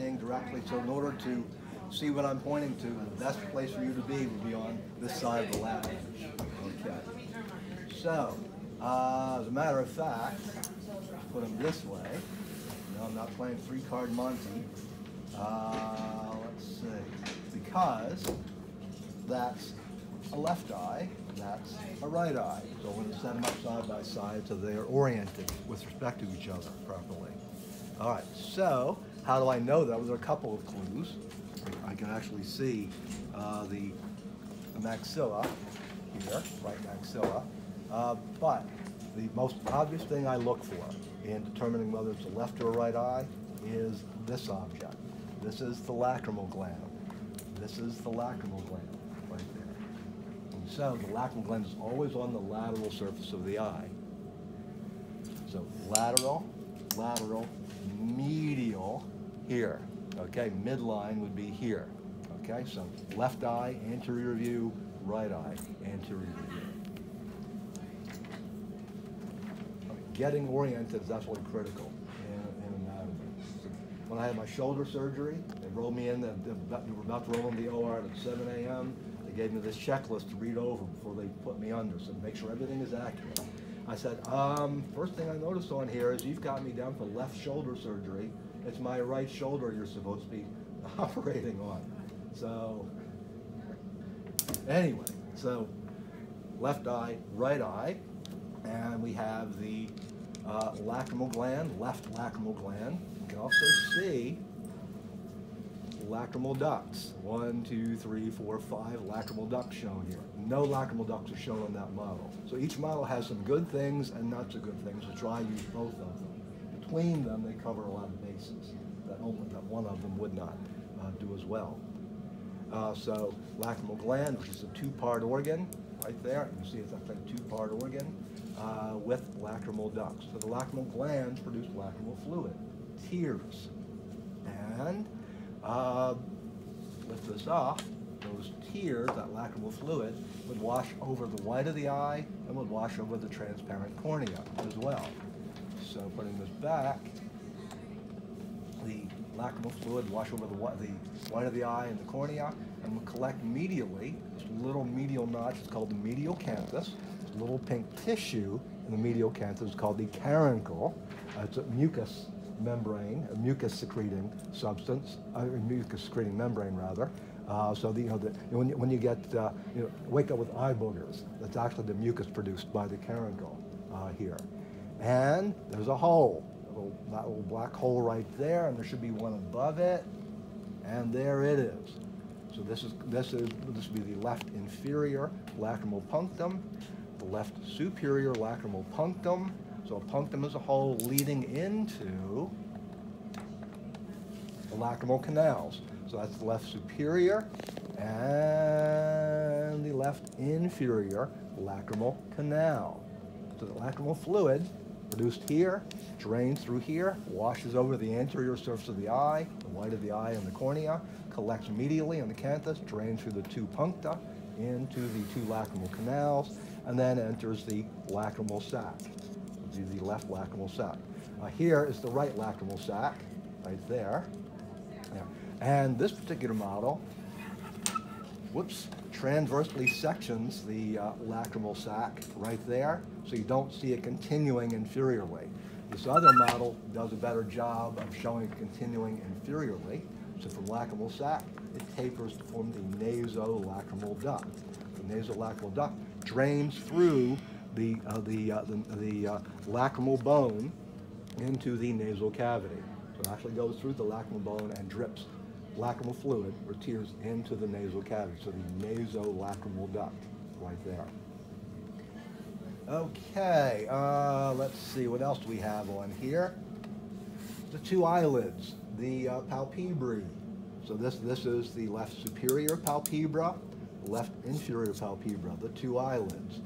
seeing directly. So in order to see what I'm pointing to, the best place for you to be would be on this side of the lab. Okay. So, uh, as a matter of fact, put them this way. No, I'm not playing three card Monty. Uh, let's see. Because that's a left eye, that's a right eye. So we're going to set them up side by side so they're oriented with respect to each other properly. All right, so how do I know there are a couple of clues. I can actually see uh, the maxilla here, right maxilla. Uh, but the most obvious thing I look for in determining whether it's a left or a right eye is this object. This is the lacrimal gland. This is the lacrimal gland right there. And so the lacrimal gland is always on the lateral surface of the eye. So lateral, lateral, medial here. Okay, midline would be here. Okay, so left eye, anterior view, right eye, anterior view. Getting oriented is absolutely critical in, in anatomy. When I had my shoulder surgery, they rolled me in, they, were about to roll in the OR at 7 a.m. They gave me this checklist to read over before they put me under, so make sure everything is accurate. I said, um, first thing I noticed on here is you've got me down for left shoulder surgery. It's my right shoulder you're supposed to be operating on. So, anyway, so left eye, right eye, and we have the uh, lacrimal gland, left lacrimal gland. You can also see lacrimal ducts. One, two, three, four, five lacrimal ducts shown here. No lacrimal ducts are shown on that model. So each model has some good things and not so good things. So try use both of them. Between them, they cover a lot of bases that, only, that one of them would not uh, do as well. Uh, so lacrimal gland, which is a two-part organ, right there. You can see it's a two-part organ uh, with lacrimal ducts. So the lacrimal glands produce lacrimal fluid, tears. And uh, lift this off, those tears, that lacrimal fluid, would wash over the white of the eye and would wash over the transparent cornea as well. So putting this back, the lacrimal fluid wash over the, the white of the eye and the cornea and will collect medially. This little medial notch is called the medial canthus. This little pink tissue in the medial canthus is called the caruncle. Uh, it's a mucus membrane, a mucus secreting substance, uh, mucus secreting membrane rather. Uh, so the, you know, the, when, you, when you get, uh, you know, wake up with eye boogers, that's actually the mucus produced by the caruncle uh, here. And there's a hole, a little, that little black hole right there, and there should be one above it, and there it is. So this is this is this would be the left inferior lacrimal punctum, the left superior lacrimal punctum. So punctum is a hole leading into the lacrimal canals. So that's the left superior and the left inferior lacrimal canal. So the lacrimal fluid produced here, drains through here, washes over the anterior surface of the eye, the white of the eye and the cornea, collects medially in the canthus, drains through the two puncta into the two lacrimal canals, and then enters the lacrimal sac, the left lacrimal sac. Uh, here is the right lacrimal sac, right there. And this particular model, whoops, transversely sections the uh, lacrimal sac right there, so you don't see it continuing inferiorly. This other model does a better job of showing continuing inferiorly. So from lacrimal sac, it tapers to form the nasolacrimal duct. The nasolacrimal duct drains through the, uh, the, uh, the, the uh, lacrimal bone into the nasal cavity. So it actually goes through the lacrimal bone and drips lacrimal fluid or tears into the nasal cavity. So the nasolacrimal duct right there. Okay, uh, let's see, what else do we have on here? The two eyelids, the uh, palpebrae. So this, this is the left superior palpebra, left inferior palpebra, the two eyelids.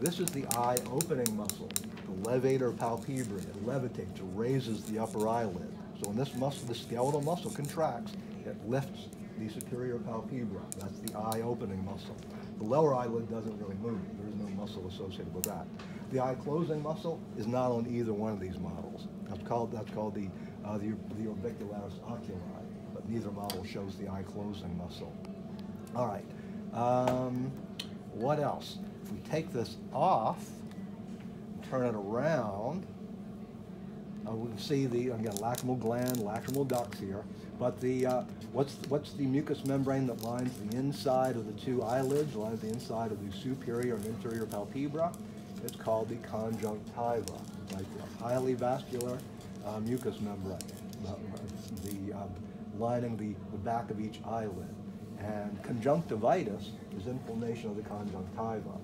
This is the eye opening muscle, the levator palpebrae. It levitates, it raises the upper eyelid. So when this muscle, the skeletal muscle contracts, it lifts the superior palpebra. That's the eye opening muscle. The lower eyelid doesn't really move. There is no muscle associated with that. The eye closing muscle is not on either one of these models. That's called, that's called the, uh, the, the orbicularis oculi. But neither model shows the eye closing muscle. All right. Um, what else? If we take this off, turn it around, uh, we can see the again lacrimal gland, lacrimal ducts here. But the uh, what's what's the mucous membrane that lines the inside of the two eyelids, lines the inside of the superior and inferior palpebra? It's called the conjunctiva, right there. Highly vascular uh, mucous membrane, uh, the um, lining the, the back of each eyelid. And conjunctivitis is inflammation of the conjunctiva.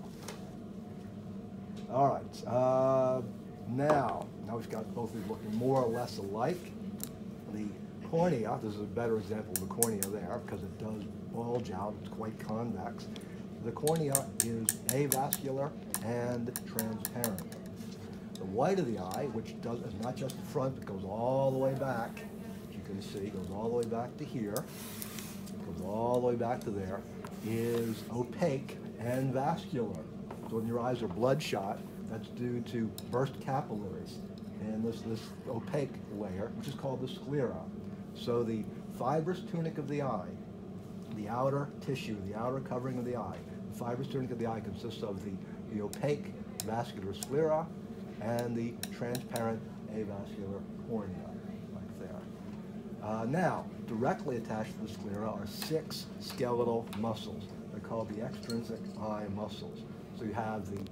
All right. Uh, now, now we've got both of these looking more or less alike. The cornea, this is a better example of the cornea there because it does bulge out, it's quite convex. The cornea is avascular and transparent. The white of the eye, which does is not just the front, but goes all the way back, as you can see, goes all the way back to here, goes all the way back to there, is opaque and vascular. When your eyes are bloodshot, that's due to burst capillaries and this, this opaque layer, which is called the sclera. So the fibrous tunic of the eye, the outer tissue, the outer covering of the eye, the fibrous tunic of the eye consists of the, the opaque vascular sclera and the transparent avascular cornea, like there. Uh, now, directly attached to the sclera are six skeletal muscles. They're called the extrinsic eye muscles. So you have the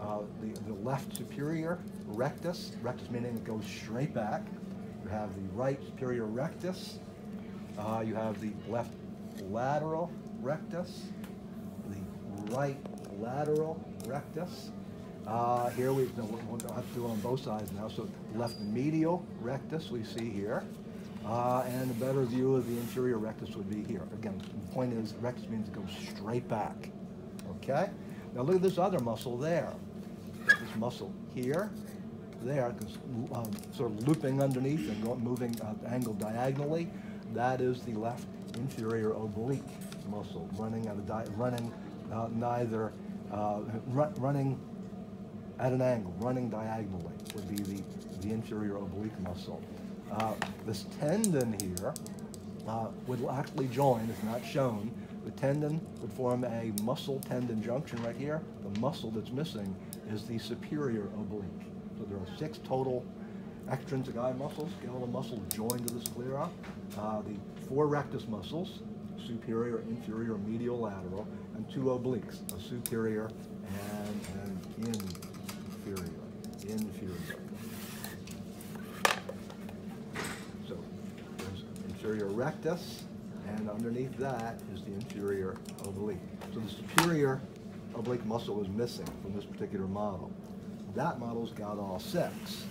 uh, the, the left superior rectus, rectus meaning it goes straight back. You have the right superior rectus. Uh, you have the left lateral rectus, the right lateral rectus. Uh, here we we'll have to do it on both sides now. So left medial rectus we see here. Uh, and a better view of the inferior rectus would be here. Again, the point is rectus means it goes straight back. Okay? Now look at this other muscle there this muscle here, there, um, sort of looping underneath and going, moving uh, angled diagonally. That is the left inferior oblique muscle running at a running uh, neither uh, running at an angle, running diagonally would be the, the inferior oblique muscle. Uh, this tendon here uh, would actually join, if not shown, the tendon would form a muscle tendon junction right here. The muscle that's missing is the superior oblique. So there are six total extrinsic eye muscles, skeletal muscles joined to the sclera. Uh, the four rectus muscles, superior, inferior, medial, lateral, and two obliques, a superior and an inferior. Inferior. So there's inferior rectus, and underneath that is the inferior oblique. So the superior oblique muscle is missing from this particular model. That model's got all six.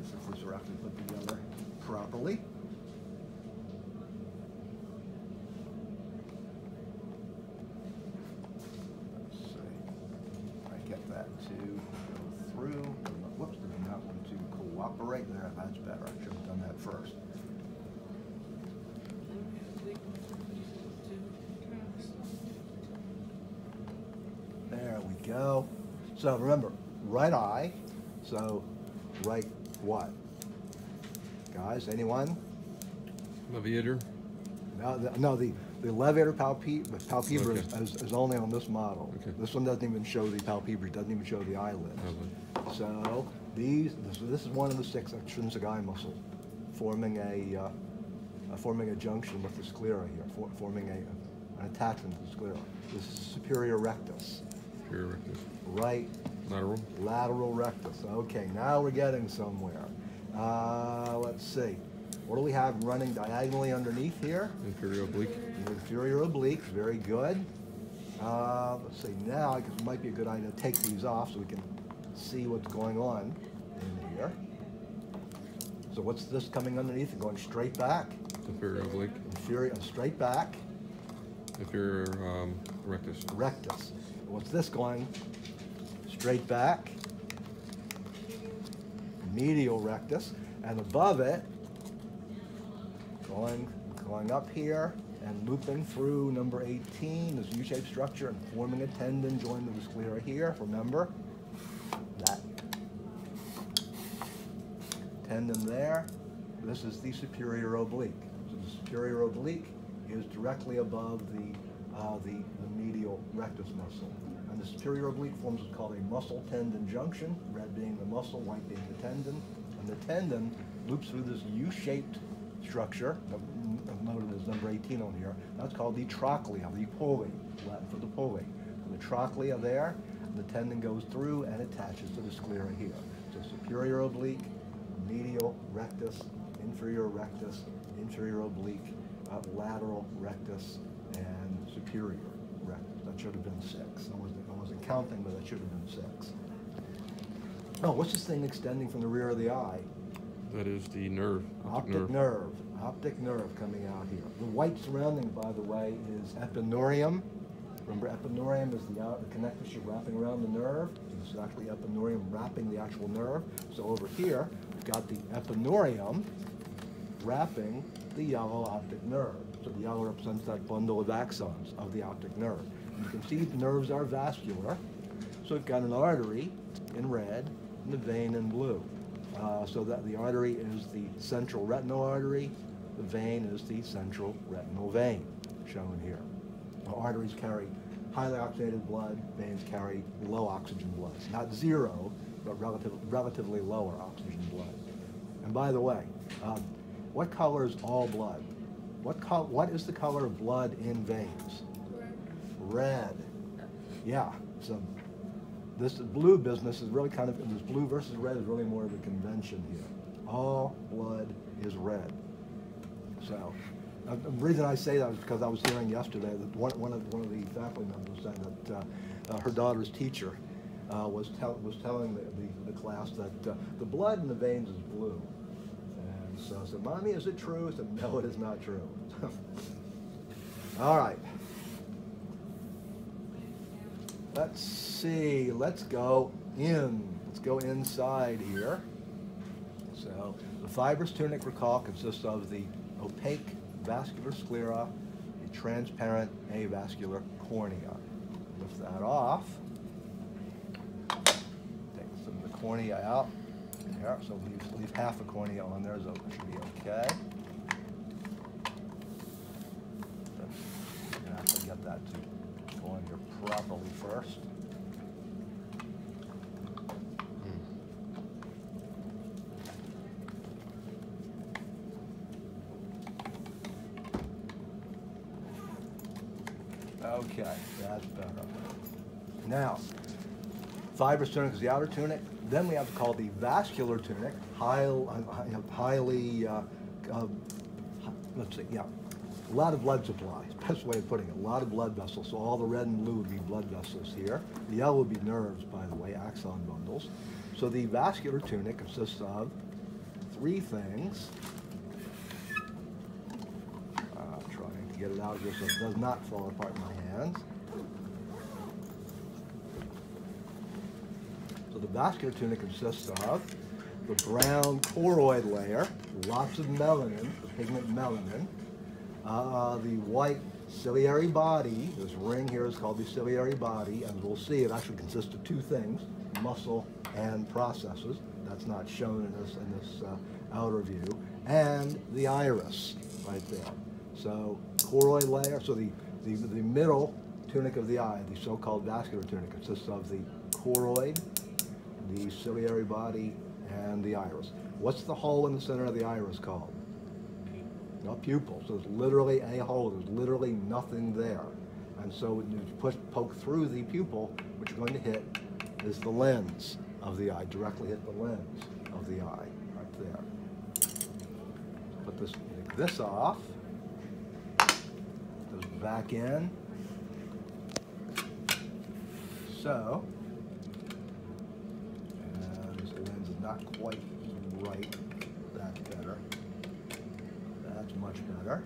nice if this were actually put together properly. Let's see. I get that to go through. Whoops, did not want to cooperate there. That's better. I should have done that first. Go. So remember, right eye. So right what? Guys, anyone? Levator? No, the, no, the, the levator palpe palpebra okay. is, is, only on this model. Okay. This one doesn't even show the palpebra, it doesn't even show the eyelids. Okay. So these, this, this, is one of the six extrinsic eye muscles forming a, uh, uh, forming a junction with the sclera here, for, forming a, an attachment to the sclera. This is superior rectus. Superior rectus right lateral lateral rectus. Okay, now we're getting somewhere. Uh, let's see. What do we have running diagonally underneath here? Inferior oblique. Inferior oblique, very good. Uh, let's see, now I it might be a good idea to take these off so we can see what's going on in here. So what's this coming underneath and going straight back? Inferior oblique. Inferior, straight back. Inferior um, rectus. Rectus. What's this going straight back, medial rectus, and above it, going, going up here and looping through number 18, this U-shaped structure, and forming a tendon joined to the sclera here, remember? That tendon there. This is the superior oblique. So the superior oblique is directly above the, uh, the, the medial rectus muscle. And the superior oblique forms what's called a muscle tendon junction, red being the muscle, white being the tendon. And the tendon loops through this U-shaped structure, uh, noted as number 18 on here. That's called the trochlea, the pulley, Latin for the pulley. The trochlea there, the tendon goes through and attaches to the sclera here. So superior oblique, medial rectus, inferior rectus, inferior oblique, uh, lateral rectus, superior rectus. That should have been six. I wasn't, I wasn't counting, but that should have been six. Oh, what's this thing extending from the rear of the eye? That is the nerve. Optic, nerve. nerve. Optic nerve coming out here. The white surrounding, by the way, is epineurium. Remember, epineurium is the, out, the connective tissue wrapping around the nerve. This is actually epineurium wrapping the actual nerve. So over here, we've got the epineurium wrapping the yellow optic nerve. So the yellow represents that bundle of axons of the optic nerve. You can see the nerves are vascular. So we've got an artery in red and a vein in blue. Uh, so that the artery is the central retinal artery, the vein is the central retinal vein, shown here. The arteries carry highly oxygenated blood, veins carry low oxygen blood. Not zero, but relative, relatively lower oxygen blood. And by the way, um, what color is all blood? What, co what is the color of blood in veins? Red. Yeah, so this blue business is really kind of, this blue versus red is really more of a convention here. All blood is red. So, uh, the reason I say that is because I was hearing yesterday that one, one, of, one of the faculty members said that uh, uh, her daughter's teacher uh, was, tell, was telling the, the, the class that uh, the blood in the veins is blue. And so I said, Mommy, is it true? I said, no, it is not true. All right. Let's see, let's go in. Let's go inside here. So the fibrous tunic, recall, consists of the opaque vascular sclera, the transparent avascular cornea. Lift that off. Take some of the cornea out. There, so leave, leave half a cornea on there, so it should be okay. You're gonna have to get that to go in here properly first. Okay, that's better. Now, fibrous tunic is the outer tunic. Then we have to call the vascular tunic, highly, highly uh, uh, let's see, yeah, a lot of blood supply, best way of putting it, a lot of blood vessels. So all the red and blue would be blood vessels here. The yellow would be nerves, by the way, axon bundles. So the vascular tunic consists of three things. Uh, trying to get it out here so it does not fall apart in my hands. So the vascular tunic consists of the brown choroid layer, lots of melanin, the pigment melanin, uh, the white ciliary body, this ring here is called the ciliary body, and we'll see it actually consists of two things, muscle and processes. That's not shown in this, in this uh, outer view. And the iris right there. So choroid layer, so the, the, the middle tunic of the eye, the so-called vascular tunic, consists of the choroid, the ciliary body, and the iris. What's the hole in the center of the iris called? No pupil. So there's literally a hole. There's literally nothing there. And so when you push, poke through the pupil, what you're going to hit is the lens of the eye, directly hit the lens of the eye, right there. Put this, take this off, goes back in. So, and this lens is not quite right, that's better. That's much better.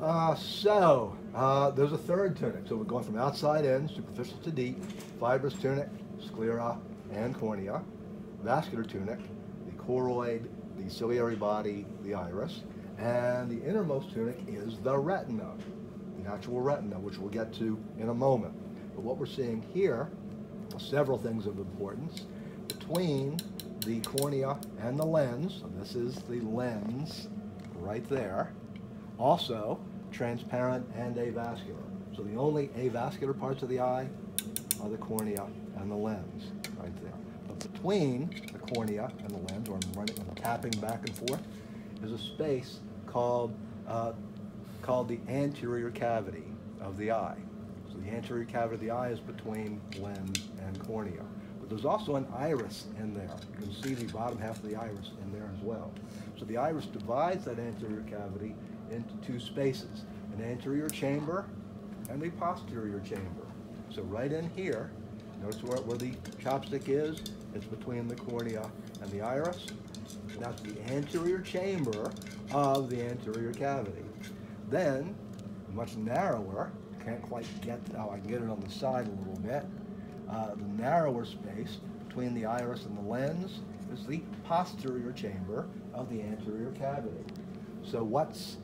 Uh, so, uh, there's a third tunic. So we're going from outside in, superficial to deep, fibrous tunic, sclera, and cornea, vascular tunic, the choroid, the ciliary body, the iris, and the innermost tunic is the retina, the actual retina, which we'll get to in a moment. But what we're seeing here several things of importance. Between the cornea and the lens. This is the lens right there. Also transparent and avascular. So the only avascular parts of the eye are the cornea and the lens right there. But between the cornea and the lens, or I'm running, I'm tapping back and forth, is a space called uh, called the anterior cavity of the eye. So the anterior cavity of the eye is between lens and cornea. But there's also an iris in there. You can see the bottom half of the iris in there as well. So the iris divides that anterior cavity into two spaces, an anterior chamber and a posterior chamber. So right in here, notice where, where the chopstick is, it's between the cornea and the iris. That's the anterior chamber of the anterior cavity. Then, much narrower, can't quite get, oh, I can get it on the side a little bit. Uh, the narrower space between the iris and the lens is the posterior chamber of the anterior cavity. So what's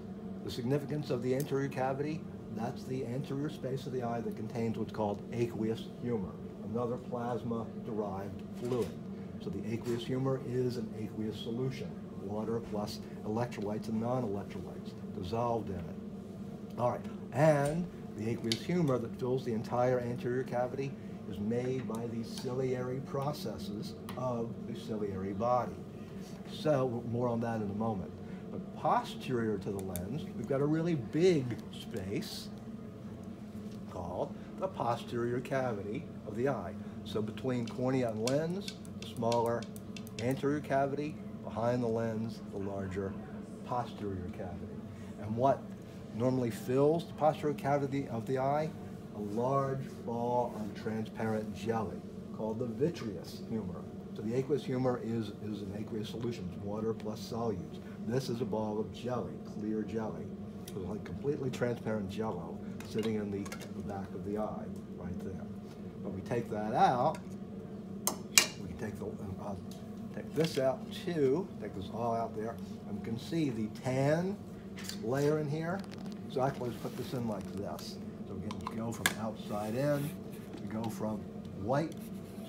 the significance of the anterior cavity? That's the anterior space of the eye that contains what's called aqueous humor, another plasma-derived fluid. So the aqueous humor is an aqueous solution, water plus electrolytes and non-electrolytes dissolved in it. All right, and the aqueous humor that fills the entire anterior cavity is made by the ciliary processes of the ciliary body. So more on that in a moment. But posterior to the lens, we've got a really big space called the posterior cavity of the eye. So between cornea and lens, smaller anterior cavity, behind the lens, the larger posterior cavity. And what normally fills the posterior cavity of the eye? A large ball of transparent jelly called the vitreous humor. So the aqueous humor is, is an aqueous solution, it's water plus solutes. This is a ball of jelly, clear jelly. Like completely transparent jello sitting in the, the back of the eye, right there. But we take that out, we can take the, uh, take this out too, take this all out there, and we can see the tan layer in here. So actually let's put this in like this. Go from outside in, we go from white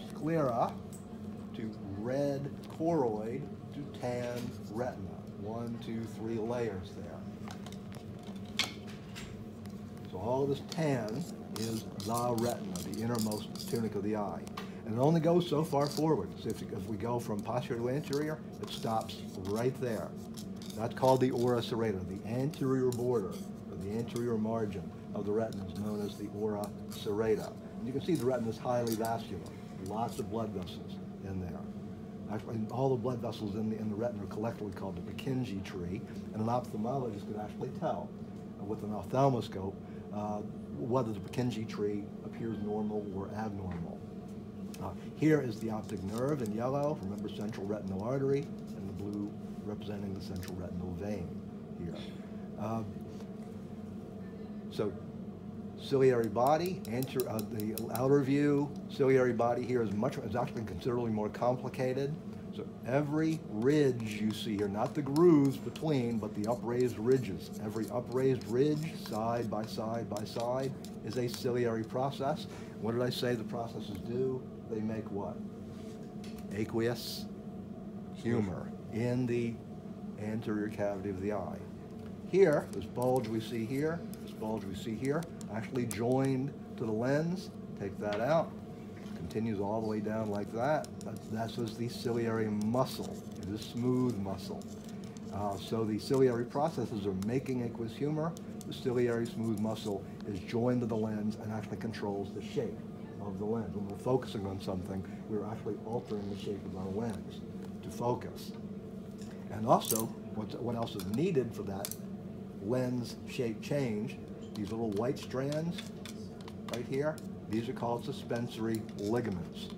sclera to red choroid to tan retina. One, two, three layers there. So all this tan is the retina, the innermost tunic of the eye. And it only goes so far forward. So if, if we go from posterior to anterior, it stops right there. That's called the ora serrata, the anterior border, or the anterior margin of the retina is known as the ora serrata. And you can see the retina is highly vascular, lots of blood vessels in there. Actually, all the blood vessels in the, in the retina are collectively called the Purkinje tree, and an ophthalmologist can actually tell uh, with an ophthalmoscope uh, whether the Purkinje tree appears normal or abnormal. Uh, here is the optic nerve in yellow, remember central retinal artery, and the blue representing the central retinal vein here. Uh, so ciliary body, anterior, uh, the outer view, ciliary body here is much, is actually considerably more complicated. So every ridge you see here, not the grooves between, but the upraised ridges, every upraised ridge, side by side by side, is a ciliary process. What did I say the processes do? They make what? Aqueous humor in the anterior cavity of the eye. Here, this bulge we see here, this bulge we see here, actually joined to the lens. Take that out. Continues all the way down like that. That's, that's the ciliary muscle. It is a smooth muscle. Uh, so the ciliary processes are making aqueous humor. The ciliary smooth muscle is joined to the lens and actually controls the shape of the lens. When we're focusing on something, we're actually altering the shape of our lens to focus. And also, what, what else is needed for that lens shape change these little white strands right here, these are called suspensory ligaments.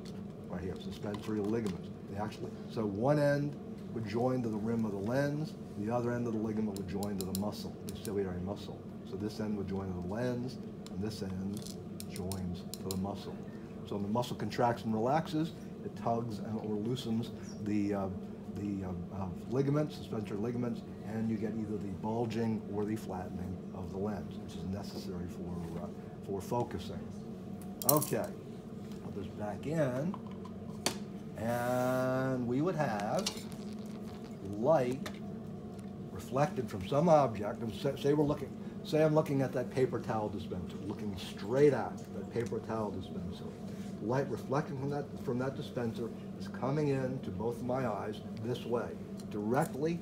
Right here, suspensory ligaments. They actually, so one end would join to the rim of the lens, the other end of the ligament would join to the muscle, the ciliary muscle. So this end would join to the lens, and this end joins to the muscle. So when the muscle contracts and relaxes, it tugs and, or loosens the, uh, the uh, uh, ligaments, suspensory ligaments, and you get either the bulging or the flattening of the lens, which is necessary for, uh, for focusing. Okay, put this back in, and we would have light reflected from some object, and say, say we're looking, say I'm looking at that paper towel dispenser, looking straight at that paper towel dispenser. Light reflecting from that, from that dispenser is coming in to both my eyes this way, directly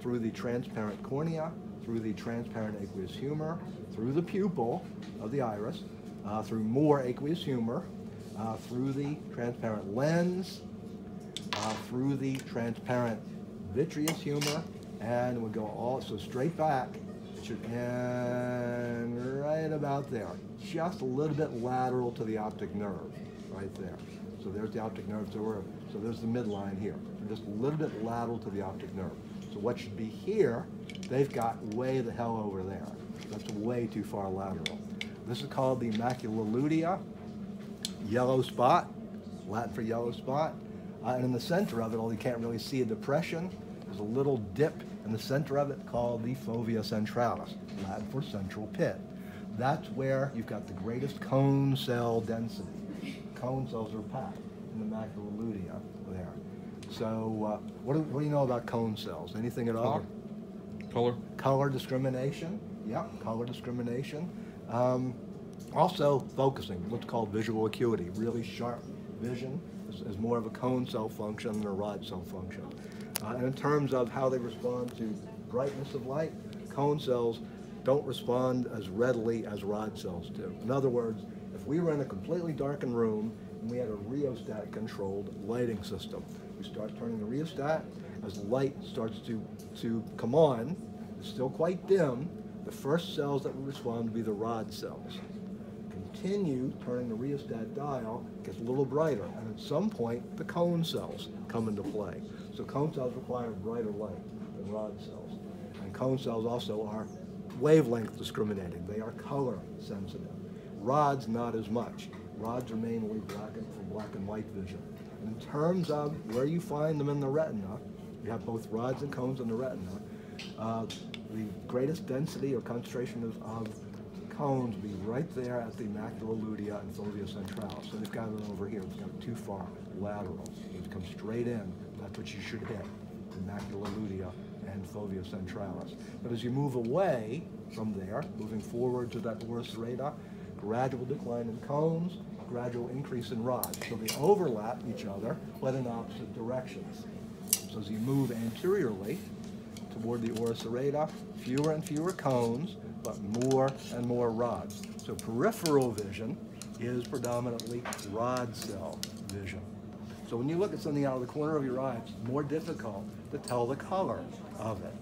through the transparent cornea, through the transparent aqueous humor, through the pupil of the iris, uh, through more aqueous humor, uh, through the transparent lens, uh, through the transparent vitreous humor, and we go all so straight back. It should end right about there, just a little bit lateral to the optic nerve, right there. So there's the optic nerve. So so there's the midline here, just a little bit lateral to the optic nerve. So what should be here, they've got way the hell over there. That's way too far lateral. This is called the macula lutea, yellow spot, Latin for yellow spot. Uh, and in the center of it, although you can't really see a depression, there's a little dip in the center of it called the fovea centralis, Latin for central pit. That's where you've got the greatest cone cell density. Cone cells are packed in the macula lutea there. So uh, what, do, what do you know about cone cells? Anything at all? Color? Color discrimination. Yeah, color discrimination. Um, also focusing, what's called visual acuity, really sharp vision is, is more of a cone cell function than a rod cell function. Uh, and in terms of how they respond to brightness of light, cone cells don't respond as readily as rod cells do. In other words, if we were in a completely darkened room and we had a rheostat controlled lighting system, we start turning the rheostat, as light starts to, to come on, it's still quite dim, the first cells that would respond would be the rod cells. Continue turning the rheostat dial, gets a little brighter, and at some point, the cone cells come into play. So cone cells require brighter light than rod cells. And cone cells also are wavelength discriminating. They are color sensitive. Rods, not as much. Rods are mainly black and, for black and white vision. In terms of where you find them in the retina, you have both rods and cones in the retina. Uh, the greatest density or concentration of, of cones be right there at the macula lutea and fovea centralis. So they've got it over here. It's got too far lateral. It comes straight in. That's what you should hit, the macula lutea and fovea centralis. But as you move away from there, moving forward to that oris serrata, gradual decline in cones, gradual increase in rods. So they overlap each other, but in opposite directions. So as you move anteriorly toward the oris serrata, fewer and fewer cones, but more and more rods. So peripheral vision is predominantly rod cell vision. So when you look at something out of the corner of your eye, it's more difficult to tell the color of it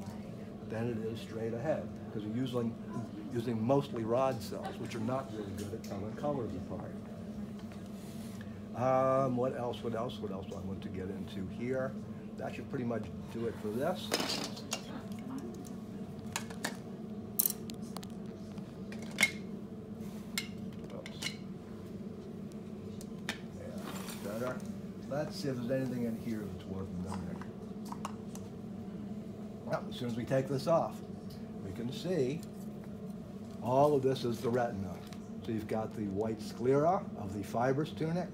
than it is straight ahead because you're using, using mostly rod cells, which are not really good at telling colors apart. Um, what else, what else, what else I want to get into here? That should pretty much do it for this. Let's see if there's anything in here that's worth noting. Well, as soon as we take this off, we can see all of this is the retina. So you've got the white sclera of the fibrous tunic,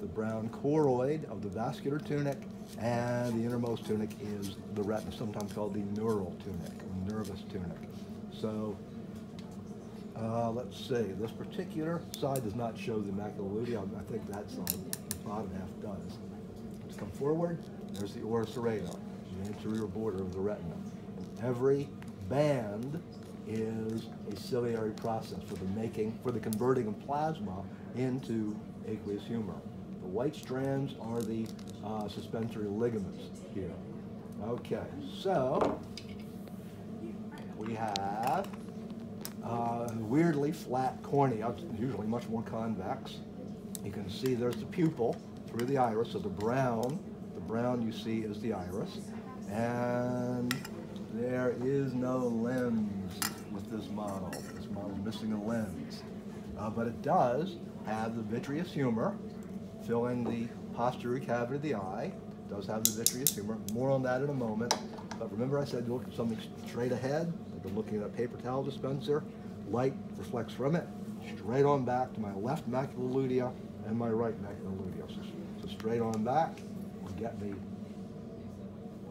the brown choroid of the vascular tunic, and the innermost tunic is the retina, sometimes called the neural tunic or nervous tunic. So uh, let's see, this particular side does not show the macula lutea. I think that side, the bottom half does. Let's come forward. There's the oris serrata, the anterior border of the retina. And every band is a ciliary process for the making, for the converting of plasma into aqueous humor. The white strands are the uh, suspensory ligaments here. Okay, so we have uh, weirdly flat cornea, usually much more convex. You can see there's the pupil through the iris, so the brown, the brown you see is the iris. And there is no lens this model. This model is missing a lens. Uh, but it does have the vitreous humor filling the posterior cavity of the eye. Does have the vitreous humor. More on that in a moment. But remember I said look at something straight ahead, like I'm looking at a paper towel dispenser. Light reflects from it straight on back to my left macula lutea and my right macula lutea. So, so straight on back will get me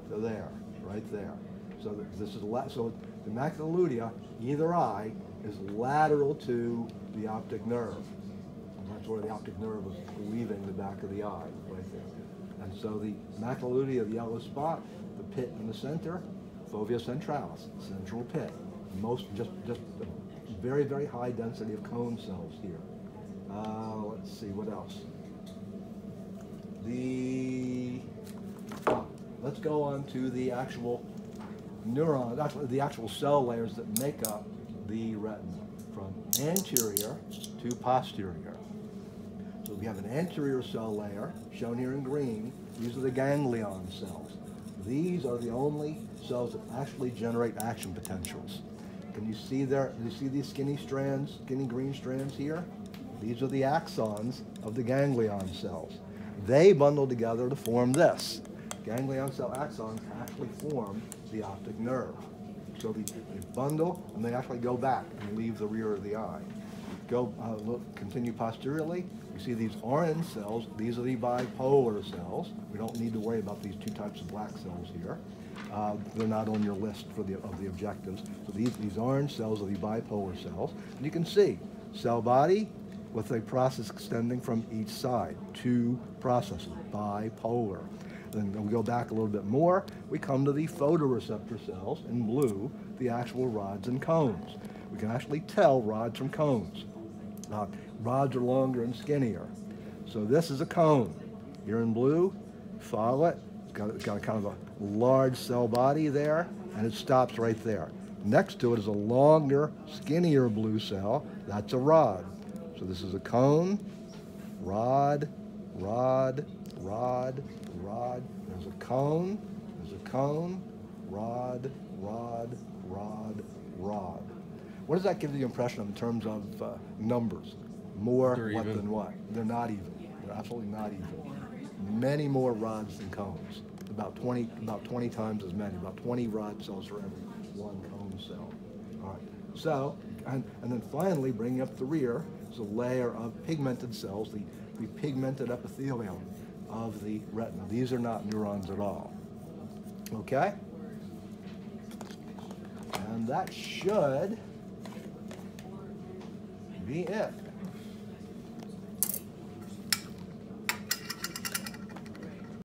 to there. right there. So this is, so the macula lutea, either eye, is lateral to the optic nerve. And that's where the optic nerve is leaving the back of the eye, right there. And so the macula lutea, the yellow spot, the pit in the center, fovea centralis, central pit. Most, just, just very, very high density of cone cells here. Uh, let's see, what else? The, ah, let's go on to the actual neurons, actually the actual cell layers that make up the retina from anterior to posterior. So we have an anterior cell layer, shown here in green. These are the ganglion cells. These are the only cells that actually generate action potentials. Can you see there, you see these skinny strands, skinny green strands here? These are the axons of the ganglion cells. They bundle together to form this. Ganglion cell axons actually form the optic nerve. So they, they bundle and they actually go back and leave the rear of the eye. Go, uh, look, continue posteriorly. You see these orange cells. These are the bipolar cells. We don't need to worry about these two types of black cells here. Uh, they're not on your list for the, of the objectives. So these, these orange cells are the bipolar cells. And you can see cell body with a process extending from each side. Two processes, bipolar. Then we go back a little bit more. We come to the photoreceptor cells in blue, the actual rods and cones. We can actually tell rods from cones. Uh, rods are longer and skinnier. So this is a cone. Here in blue, follow it. It's got, it's got a kind of a large cell body there, and it stops right there. Next to it is a longer, skinnier blue cell. That's a rod. So this is a cone, rod, rod, rod, rod. There's a cone, there's a cone, rod, rod, rod, rod. What does that give the impression of in terms of uh, numbers? More They're what even. than what? They're not even. They're absolutely not even. Many more rods than cones. About 20, about 20 times as many. About 20 rod cells for every one cone cell. All right. So, and, and then finally, bringing up the rear is a layer of pigmented cells, the, the pigmented epithelium of the retina. These are not neurons at all. Okay? And that should be it.